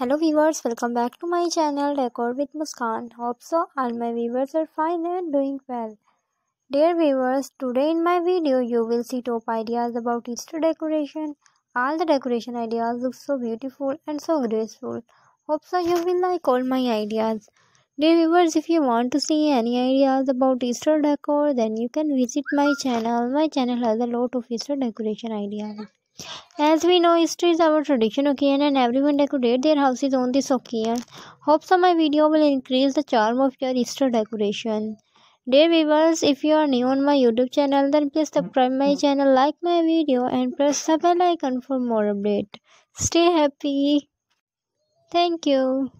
Hello viewers, welcome back to my channel Decor with Muskan. Hope so all my viewers are fine and doing well. Dear viewers, today in my video you will see top ideas about Easter decoration. All the decoration ideas look so beautiful and so graceful. Hope so you will like all my ideas. Dear viewers, if you want to see any ideas about Easter decor, then you can visit my channel. My channel has a lot of Easter decoration ideas. As we know, Easter is our tradition occasion and everyone decorate their houses on this occasion. Hope so my video will increase the charm of your Easter decoration. Dear viewers, if you are new on my YouTube channel, then please subscribe my channel, like my video and press the bell icon for more update. Stay happy. Thank you.